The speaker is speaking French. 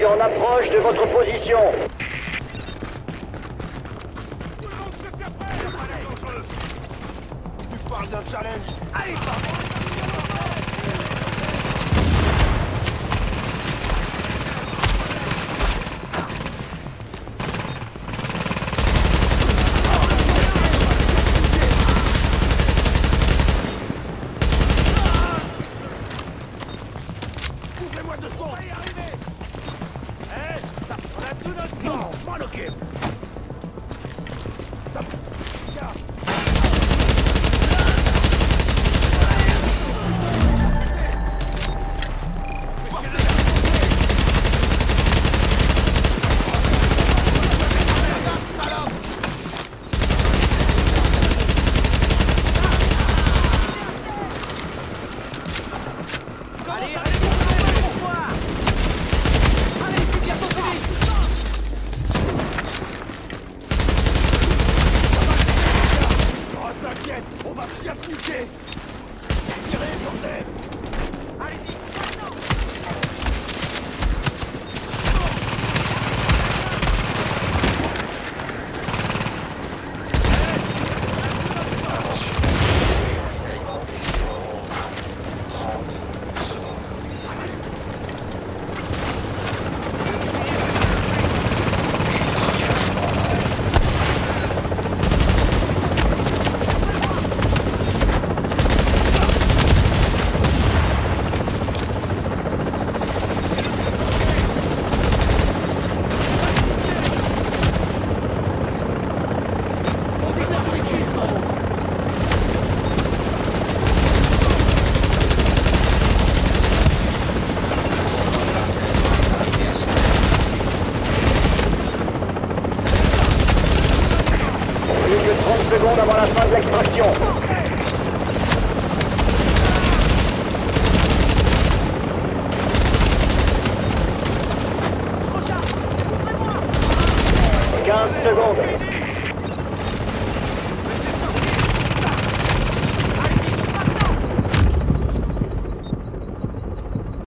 suis en approche de votre position. Tu parles d'un challenge. Allez, Ouvrez-moi Allez, allez, on va bien piquer Tirez, bordel. Allez-y, secondes avant la fin de l'extraction. Quinze secondes.